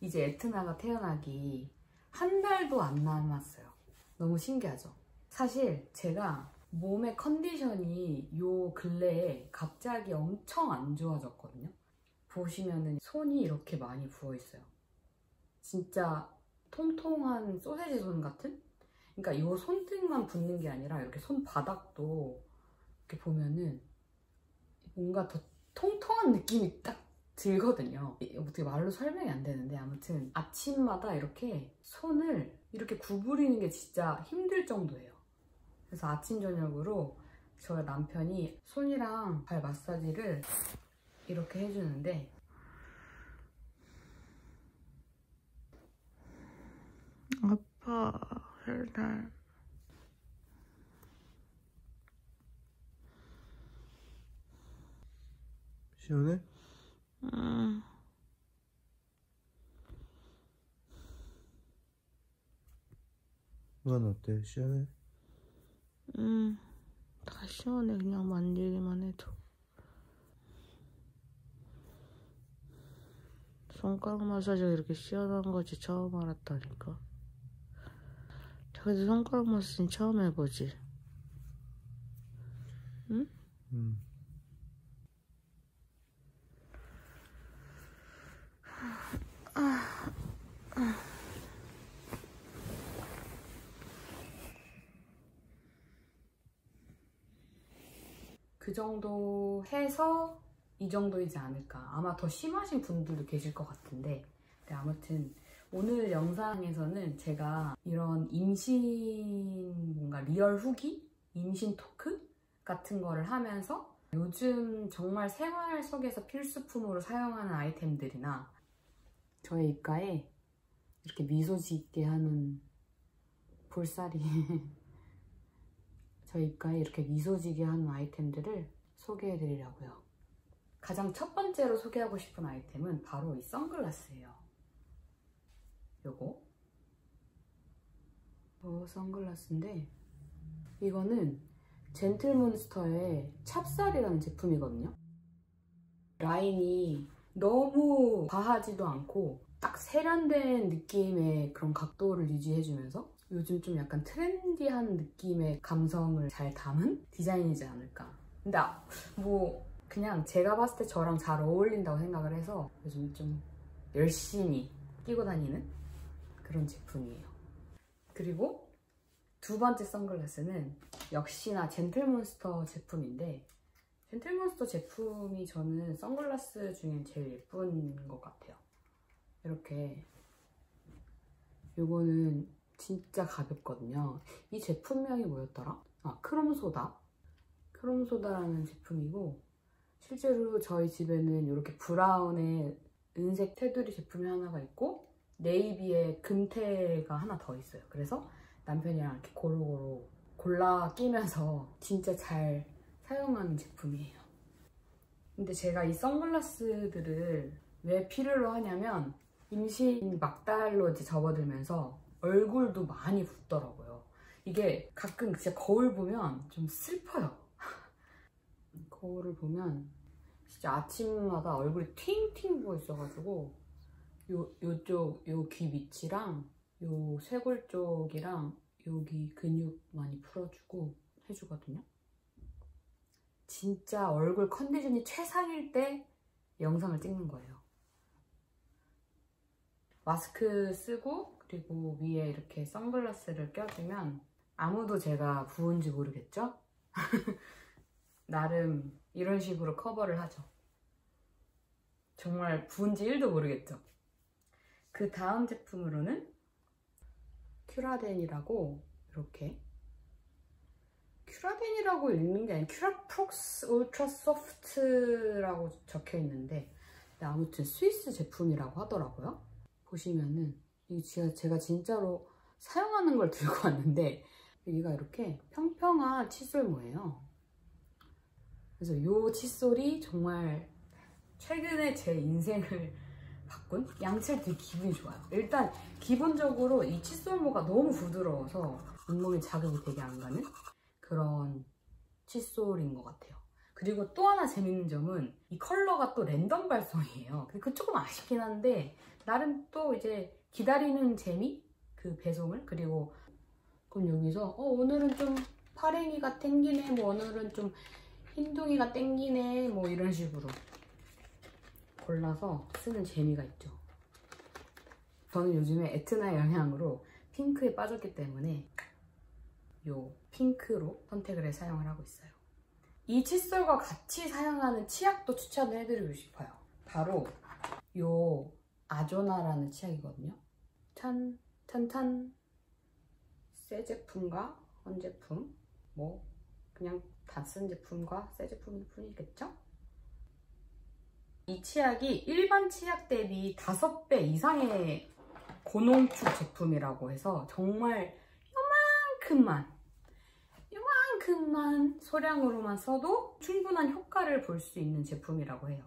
이제 에트나가 태어나기 한 달도 안 남았어요. 너무 신기하죠? 사실 제가 몸의 컨디션이 요 근래에 갑자기 엄청 안 좋아졌거든요. 보시면은 손이 이렇게 많이 부어 있어요. 진짜 통통한 소세지 손 같은? 그러니까 요 손등만 붓는 게 아니라 이렇게 손바닥도 이렇게 보면은 뭔가 더 통통한 느낌이 딱 들거든요. 어떻게 말로 설명이 안 되는데 아무튼 아침마다 이렇게 손을 이렇게 구부리는 게 진짜 힘들 정도예요. 그래서 아침 저녁으로 저희 남편이 손이랑 발 마사지를 이렇게 해주는데 아파 헬달 시원해? 음. 넌 어때? 시원해? 음. 다 시원해 그냥 만지기만 해도 손가락 마사지가 이렇게 시원한 거지 처음 알았다니까 자기도 손가락 마사지는 처음 해보지 응? 응. 그 정도 해서 이 정도이지 않을까. 아마 더 심하신 분들도 계실 것 같은데. 네, 아무튼 오늘 영상에서는 제가 이런 임신 뭔가 real 후기? 임신 talk? 같은 거를 하면서 요즘 정말 생활 속에서 필수품으로 사용하는 아이템들이나 저의 입가에 이렇게 미소 짓게 하는 볼살이 저희 입가에 이렇게 미소 지게 하는 아이템들을 소개해 드리려고요. 가장 첫 번째로 소개하고 싶은 아이템은 바로 이 선글라스예요. 요거. 요 선글라스인데 이거는 젠틀몬스터의 찹쌀이라는 제품이거든요. 라인이 너무 과하지도 않고 딱 세련된 느낌의 그런 각도를 유지해주면서 요즘 좀 약간 trendy한 느낌의 감성을 잘 담은 디자인이지 않을까. 근데 아, 뭐 그냥 제가 봤을 때 저랑 잘 어울린다고 생각을 해서 요즘 좀 열심히 끼고 다니는 그런 제품이에요. 그리고 두 번째 선글라스는 역시나 젠틀몬스터 제품인데 젠틀몬스터 제품이 저는 선글라스 중에 제일 예쁜 것 같아요. 이렇게 요거는 진짜 가볍거든요. 이 제품명이 뭐였더라? 아, 크롬소다. 크롬소다라는 제품이고 실제로 저희 집에는 이렇게 브라운의 은색 테두리 제품이 하나가 있고 네이비의 금테가 하나 더 있어요. 그래서 남편이랑 이렇게 고루고루 골라 끼면서 진짜 잘 사용하는 제품이에요. 근데 제가 이 선글라스들을 왜 필요로 하냐면 임신 막달로 이제 접어들면서 얼굴도 많이 붓더라고요. 이게 가끔 진짜 거울 보면 좀 슬퍼요. 거울을 보면 진짜 아침마다 얼굴이 팅팅 부어 있어가지고 요, 요쪽 요 귀 밑이랑 요 쇄골 쪽이랑 여기 근육 많이 풀어주고 해주거든요. 진짜 얼굴 컨디션이 최상일 때 영상을 찍는 거예요. 마스크 쓰고 그리고 위에 이렇게 선글라스를 껴주면 아무도 제가 부은지 모르겠죠? 나름 이런 식으로 커버를 하죠. 정말 부은지 1도 모르겠죠? 그 다음 제품으로는 큐라덴이라고 이렇게 큐라덴이라고 읽는 게 아니라 큐라프록스 울트라 소프트라고 적혀 있는데 아무튼 스위스 제품이라고 하더라고요. 보시면은 이 제가, 제가 진짜로 사용하는 걸 들고 왔는데 여기가 이렇게 평평한 칫솔모예요. 그래서 이 칫솔이 정말 최근에 제 인생을 바꾼 양치할 때 기분이 좋아요. 일단 기본적으로 이 칫솔모가 너무 부드러워서 잇몸에 자극이 되게 안 가는 그런 칫솔인 것 같아요. 그리고 또 하나 재밌는 점은 이 컬러가 또 랜덤 발송이에요. 그 조금 아쉽긴 한데 나름 또 이제 기다리는 재미? 그 배송을 그리고 그럼 여기서 어 오늘은 좀 파랭이가 땡기네 뭐 오늘은 좀 흰둥이가 땡기네 뭐 이런 식으로 골라서 쓰는 재미가 있죠. 저는 요즘에 에트나의 영향으로 핑크에 빠졌기 때문에 요 핑크로 선택을 해 사용을 하고 있어요. 이 칫솔과 같이 사용하는 치약도 추천을 해드리고 싶어요. 바로 요 아조나라는 치약이거든요. 짠, 짠짠. 새 제품과 헌 제품, 뭐 그냥 다 쓴 제품과 새 제품일 뿐이겠죠? 이 치약이 일반 치약 대비 5배 이상의 고농축 제품이라고 해서 정말 요만큼만 요만큼만 소량으로만 써도 충분한 효과를 볼 수 있는 제품이라고 해요.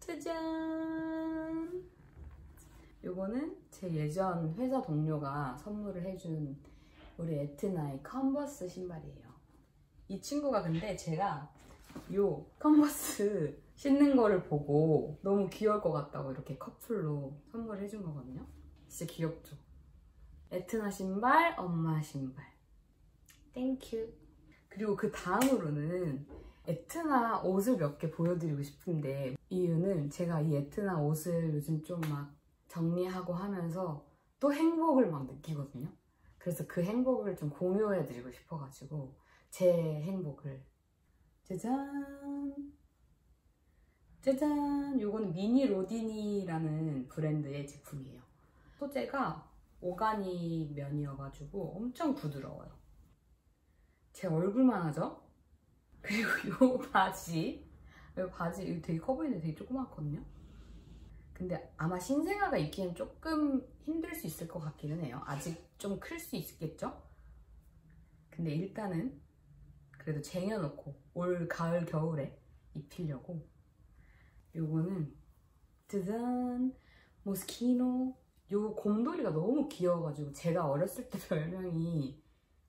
짜잔! 요거는 제 예전 회사 동료가 선물을 해준 우리 에트나의 컨버스 신발이에요. 이 친구가 근데 제가 요 컨버스 신는 거를 보고 너무 귀여울 것 같다고 이렇게 커플로 선물을 해준 거거든요. 진짜 귀엽죠? 에트나 신발, 엄마 신발. Thank you. 그리고 그 다음으로는 에트나 옷을 몇 개 보여드리고 싶은데 이유는 제가 이 에트나 옷을 요즘 좀 막 정리하고 하면서 또 행복을 막 느끼거든요. 그래서 그 행복을 좀 공유해드리고 싶어가지고 제 행복을 짜잔 짜잔 요거는 미니 로디니라는 브랜드의 제품이에요. 소재가 오가니 면이어가지고 엄청 부드러워요. 제 얼굴만 하죠? 그리고 요 바지 요 바지 이거 되게 커 보이는데 되게 조그맣거든요 근데 아마 신생아가 입기엔 조금 힘들 수 있을 것 같기는 해요 아직 좀 클 수 있겠죠? 근데 일단은 그래도 쟁여놓고 올 가을 겨울에 입히려고 요거는 짜잔 모스키노 요 곰돌이가 너무 귀여워가지고 제가 어렸을 때 별명이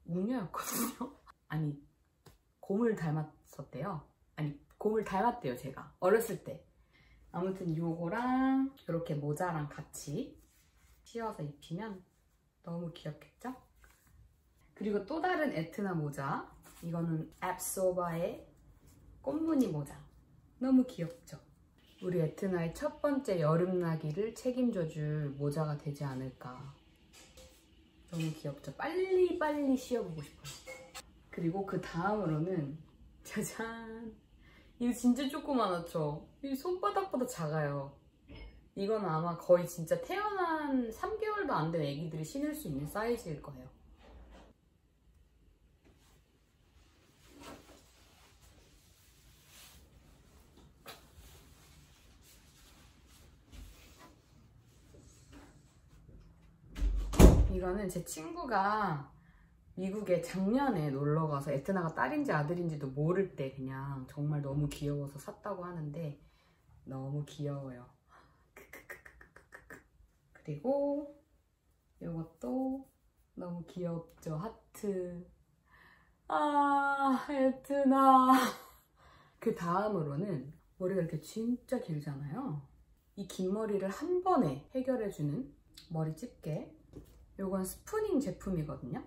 웅녀였거든요 아니 곰을 닮았었대요. 아니 곰을 닮았대요 제가 어렸을 때. 아무튼 요거랑 이렇게 모자랑 같이 씌워서 입히면 너무 귀엽겠죠? 그리고 또 다른 에트나 모자 이거는 앱소바의 꽃무늬 모자 너무 귀엽죠? 우리 에트나의 첫 번째 여름나기를 책임져줄 모자가 되지 않을까 너무 귀엽죠? 빨리빨리 씌워보고 싶어요 그리고 그 다음으로는 짜잔 이거 진짜 조그만하죠? 이 손바닥보다 작아요 이건 아마 거의 진짜 태어난 3개월도 안 된 애기들이 신을 수 있는 사이즈일 거예요 이거는 제 친구가 미국에 작년에 놀러 가서 에트나가 딸인지 아들인지도 모를 때 그냥 정말 너무 귀여워서 샀다고 하는데 너무 귀여워요. 그리고 이것도 너무 귀엽죠. 하트. 아, 에트나. 그 다음으로는 머리가 이렇게 진짜 길잖아요. 이 긴 머리를 한 번에 해결해주는 머리 집게. 이건 스푸닝 제품이거든요.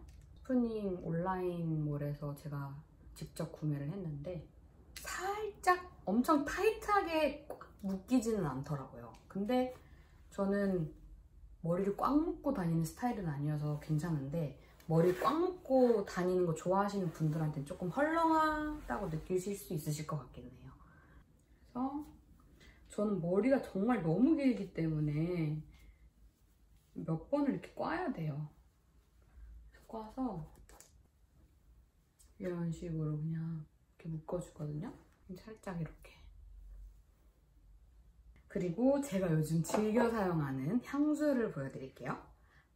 스푸닝 온라인몰에서 제가 직접 구매를 했는데 살짝 엄청 타이트하게 꽉 묶이지는 않더라고요. 근데 저는 머리를 꽉 묶고 다니는 스타일은 아니어서 괜찮은데 머리 꽉 묶고 다니는 거 좋아하시는 분들한테는 조금 헐렁하다고 느끼실 수 있으실 것 같기는 해요. 그래서 저는 머리가 정말 너무 길기 때문에 몇 번을 이렇게 꽈야 돼요. 꽈서 이런 식으로 그냥 이렇게 묶어주거든요. 살짝 이렇게. 그리고 제가 요즘 즐겨 사용하는 향수를 보여드릴게요.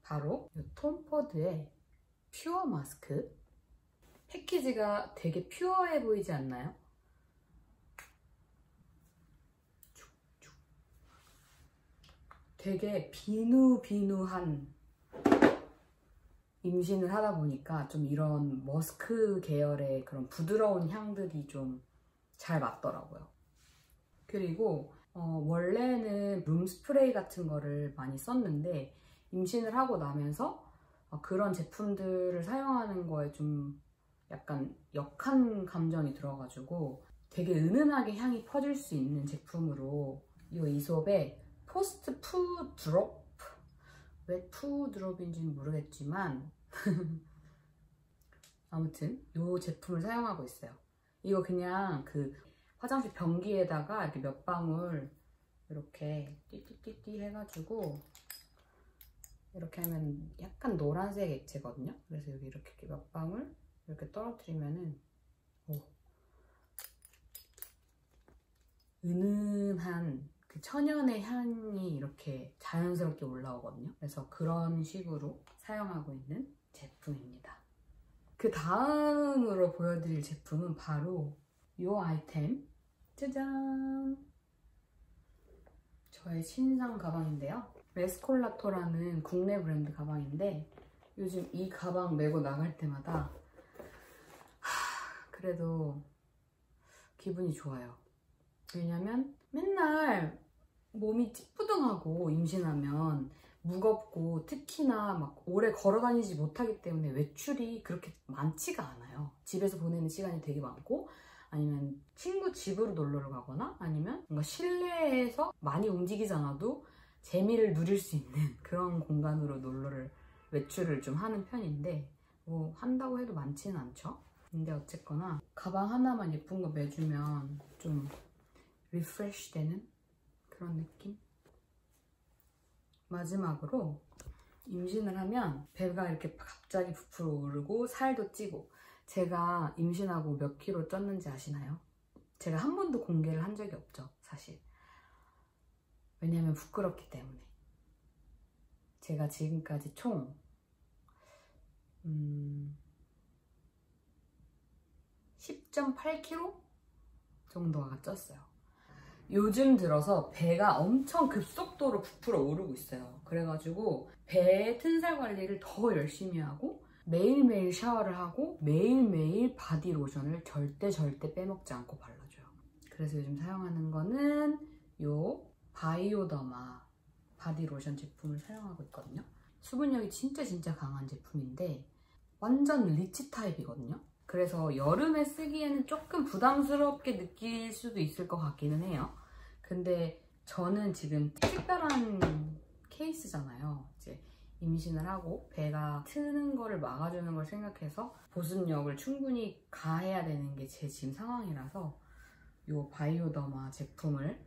바로 이 톰포드의 퓨어 마스크. 패키지가 되게 퓨어해 보이지 않나요? 되게 비누비누한 임신을 하다 보니까 좀 이런 머스크 계열의 그런 부드러운 향들이 좀 잘 맞더라고요. 그리고 어, 원래는 룸 스프레이 같은 거를 많이 썼는데 임신을 하고 나면서 어, 그런 제품들을 사용하는 거에 좀 약간 역한 감정이 들어가지고 되게 은은하게 향이 퍼질 수 있는 제품으로 이 이솝의 포스트 푸 드롭 왜 푸 드롭인지는 모르겠지만 아무튼 이 제품을 사용하고 있어요. 이거 그냥 그 화장실 변기에다가 이렇게 몇 방울 이렇게 띠띠띠띠 해가지고 이렇게 하면 약간 노란색 액체거든요. 그래서 여기 이렇게 몇 방울 이렇게 떨어뜨리면은 오, 은은한 그 천연의 향이 이렇게 자연스럽게 올라오거든요. 그래서 그런 식으로 사용하고 있는 제품입니다. 그 다음으로 보여드릴 제품은 바로 이 아이템. 짜잔! 저의 신상 가방인데요. 메스콜라토라는 국내 브랜드 가방인데 요즘 이 가방 메고 나갈 때마다 하, 그래도 기분이 좋아요. 왜냐면 맨날 몸이 찌뿌둥하고 임신하면 무겁고 특히나 막 오래 걸어 다니지 못하기 때문에 외출이 그렇게 많지가 않아요. 집에서 보내는 시간이 되게 많고 아니면 친구 집으로 놀러를 가거나 아니면 뭔가 실내에서 많이 움직이지 않아도 재미를 누릴 수 있는 그런 공간으로 놀러를 외출을 좀 하는 편인데 뭐 한다고 해도 많지는 않죠. 근데 어쨌거나 가방 하나만 예쁜 거 매주면 좀 refresh 되는 그런 느낌? 마지막으로 임신을 하면 배가 이렇게 갑자기 부풀어 오르고 살도 찌고 제가 임신하고 몇 킬로 쪘는지 아시나요? 제가 한 번도 공개를 한 적이 없죠 사실. 왜냐면 부끄럽기 때문에. 제가 지금까지 총 음, 10.8kg 정도가 쪘어요 요즘 들어서 배가 엄청 급속도로 부풀어 오르고 있어요. 그래가지고 배 튼살 관리를 더 열심히 하고 매일매일 샤워를 하고 매일매일 바디 로션을 절대 절대 빼먹지 않고 발라줘요. 그래서 요즘 사용하는 거는 요 바이오더마 바디 로션 제품을 사용하고 있거든요. 수분력이 진짜 진짜 강한 제품인데 완전 rich 타입이거든요. 그래서 여름에 쓰기에는 조금 부담스럽게 느낄 수도 있을 것 같기는 해요. 근데 저는 지금 특별한 케이스잖아요. 이제 임신을 하고 배가 트는 거를 막아주는 걸 생각해서 보습력을 충분히 가해야 되는 게 제 지금 상황이라서 이 바이오더마 제품을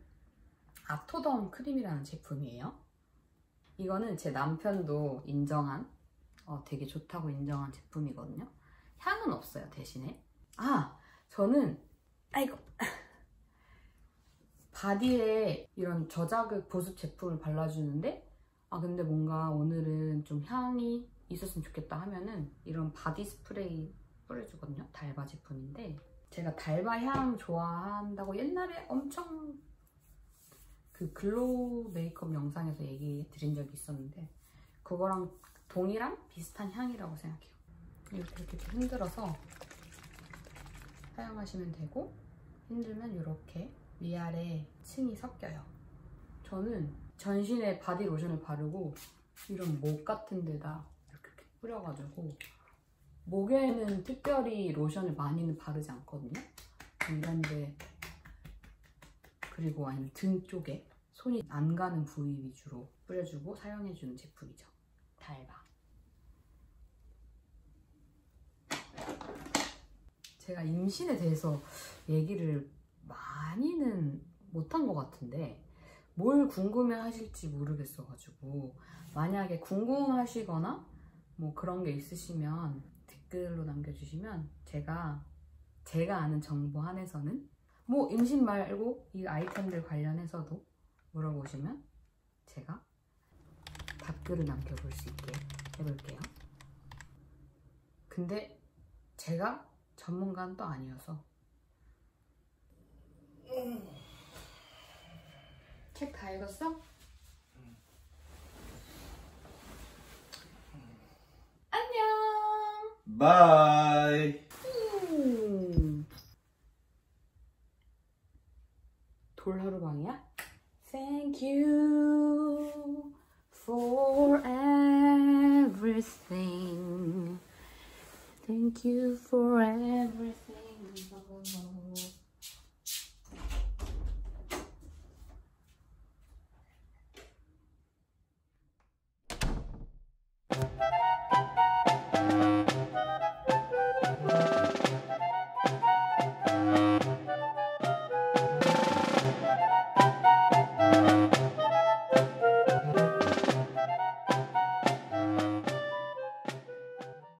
아토덤 크림이라는 제품이에요. 이거는 제 남편도 인정한 어, 되게 좋다고 인정한 제품이거든요. 향은 없어요 대신에 아 저는 아이고 바디에 이런 저자극 보습 제품을 발라주는데 아 근데 뭔가 오늘은 좀 향이 있었으면 좋겠다 하면은 이런 바디 스프레이 뿌려주거든요. 달바 제품인데. 제가 달바 향 좋아한다고 옛날에 엄청 그 glow 메이크업 영상에서 얘기 드린 적이 있었는데 그거랑 동일한 비슷한 향이라고 생각해요. 이렇게 이렇게 흔들어서 사용하시면 되고 흔들면 이렇게 위아래 층이 섞여요. 저는 전신에 바디 로션을 바르고 이런 목 같은 데다 이렇게, 뿌려가지고 목에는 특별히 로션을 많이는 바르지 않거든요. 이런데 그리고 아니면 등 쪽에 손이 안 가는 부위 위주로 뿌려주고 사용해주는 제품이죠. 달바. 제가 임신에 대해서 얘기를 많이는 못한 것 같은데 뭘 궁금해 하실지 모르겠어가지고 만약에 궁금하시거나 뭐 그런 게 있으시면 댓글로 남겨주시면 제가 제가 아는 정보 한에서는 뭐 임신 말고 이 아이템들 관련해서도 물어보시면 제가 답글을 남겨볼 수 있게 해볼게요. 근데 제가 전문가는 또 아니어서 책 다 읽었어? 안녕. 바이. 음. 돌하루방이야? Thank you for everything. Thank you for everything.